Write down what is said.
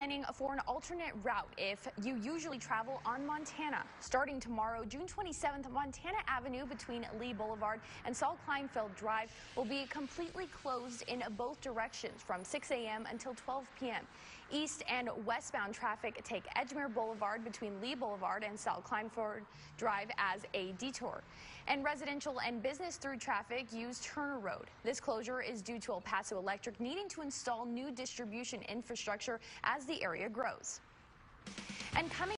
Planning for an alternate route if you usually travel on Montana. Starting tomorrow, June 27th, Montana Avenue between Lee Boulevard and Saul Kleinfeld Drive will be completely closed in both directions from 6 a.m. until 12 p.m. East and westbound traffic take Edgemere Boulevard between Lee Boulevard and Saul Kleinfeld Drive as a detour. And residential and business through traffic use Turner Road. This closure is due to El Paso Electric needing to install new distribution infrastructure as the area grows. And coming